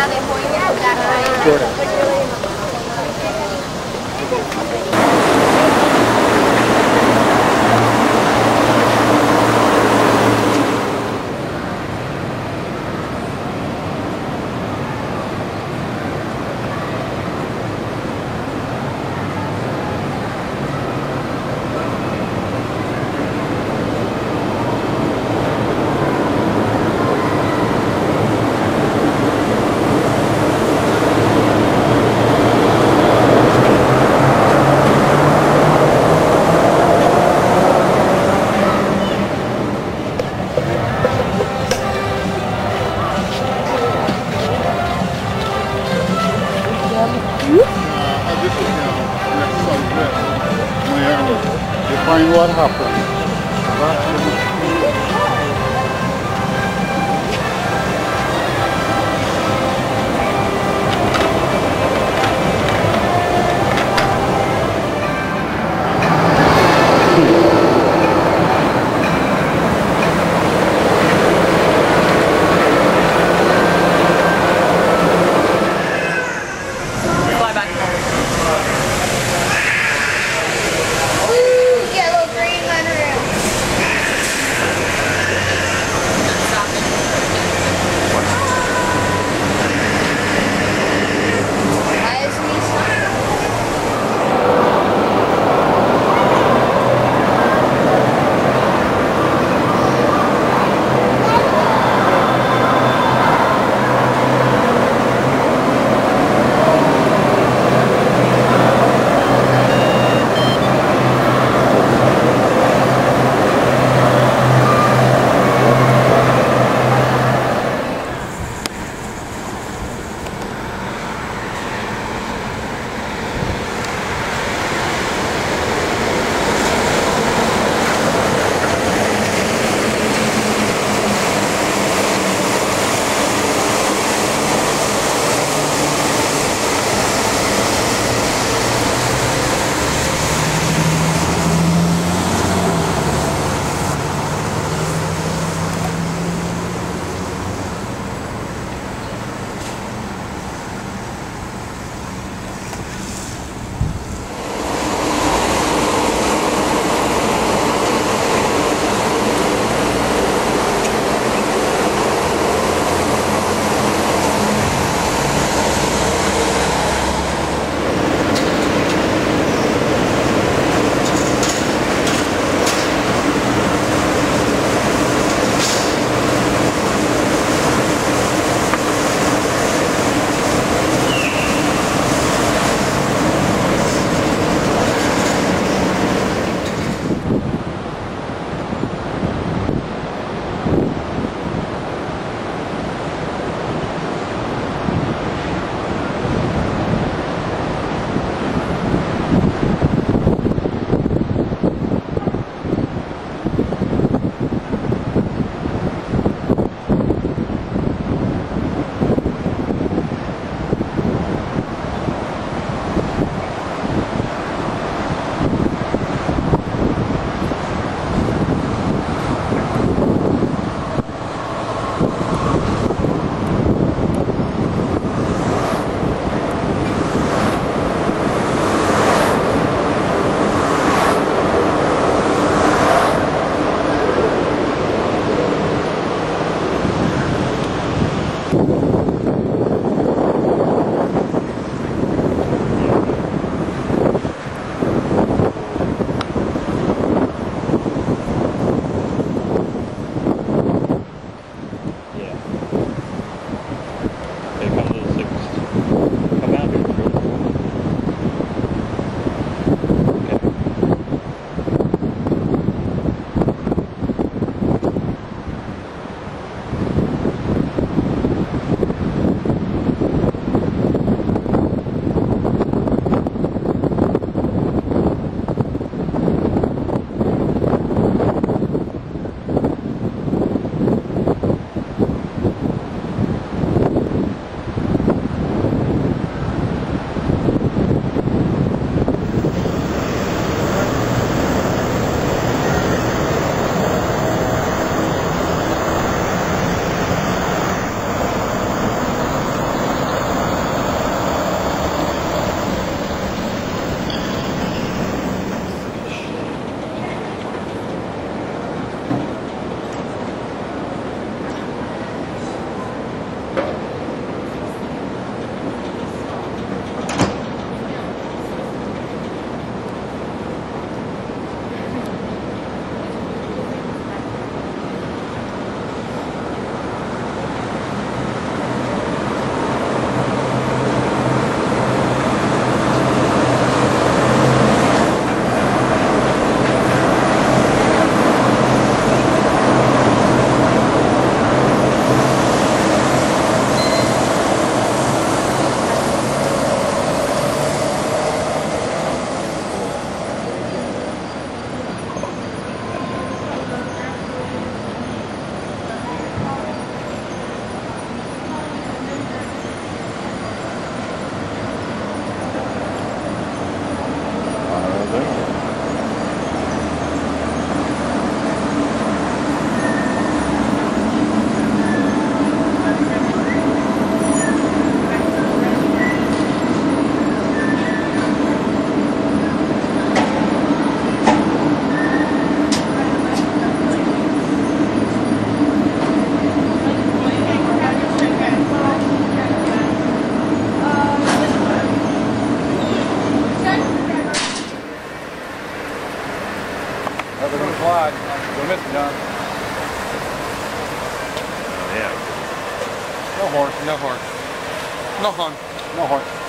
la dejó ya. What happened. Slide. You'll miss it, John. Oh, yeah. No horn. No horn. No horn. No horse.